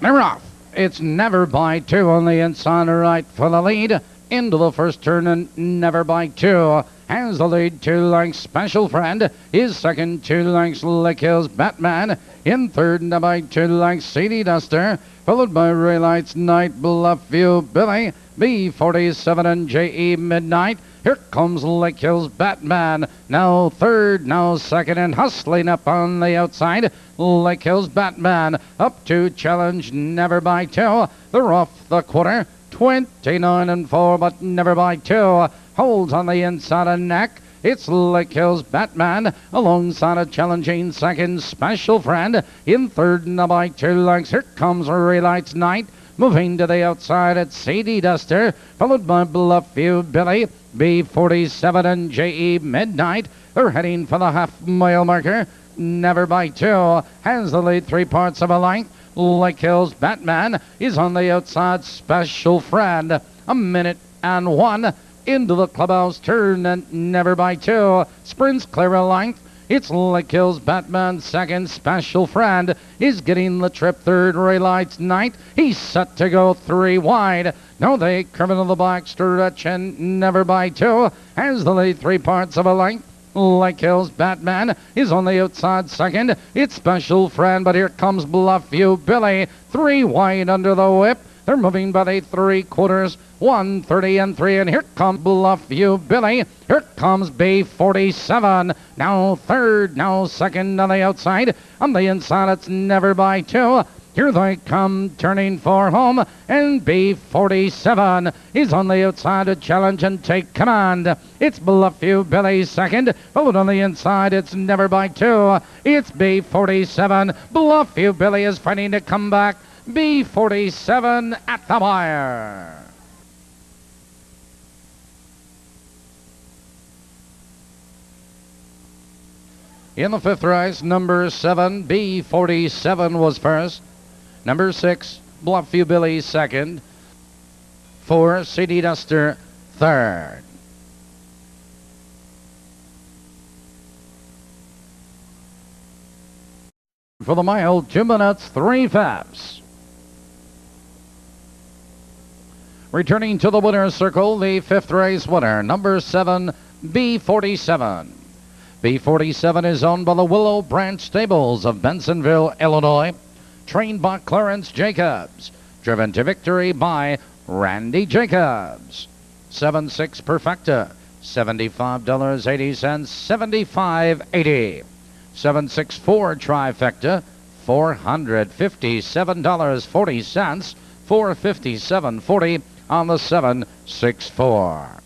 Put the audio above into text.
They're off. It's Never by Two on the inside right for the lead. Into the first turn and Never by Two has the lead two lengths Special Friend. His second two lengths Lick Hills Batman. In third and by two lengths Seedy Duster. Followed by Ray Lights Night Bluffview Billy. B47 and JE Midnight. Here comes Lick Hills Batman. Now third, now second, and hustling up on the outside. Lick Hills Batman up to challenge Never by Two. They're off the quarter. 29 and 4, but never by two. Holds on the inside of neck. It's Lick Hills Batman alongside a challenging second special friend. In third and by two lengths, here comes Relights Night. Moving to the outside, it's Seedy Duster, followed by Bluffview Billy, B47 and JE Midnight. They're heading for the half mile marker. Never by two. Has the lead three parts of a length. Lick Hills Batman is on the outside. Special friend. A minute and one into the clubhouse turn and never by two. Sprints clear a length. It's Lick Hills Batman second. Special friend is getting the trip third. Ray Lights Night. He's set to go three wide. No, they curve into the backstretch and never by two. Has the lead three parts of a length. Lick Hills Batman is on the outside second. It's Special Friend, but here comes Bluffview Billy. Three wide under the whip. They're moving by the three quarters. 130 and 3, and here comes Bluffview Billy. Here comes B47. Now third, now second on the outside. On the inside, it's never by two. Here they come, turning for home, and B47 is on the outside to challenge and take command. It's Bluffview Billy second, followed on the inside, it's Never by Two. It's B47. Bluffview Billy is fighting to come back. B47 at the wire. In the fifth race, number seven, B47 was first. Number six, Bluffview Billy second. Four, Seedy Duster third. For the mile, two minutes, three fifths. Returning to the winner's circle, the fifth race winner, number seven, B47. B47 is owned by the Willow Branch Stables of Bensenville, Illinois. Trained by Clarence Jacobs. Driven to victory by Randy Jacobs. 7-6 Perfecta. $75.80, $75.80. 764 Trifecta. $457.40. 457.40 on the 764.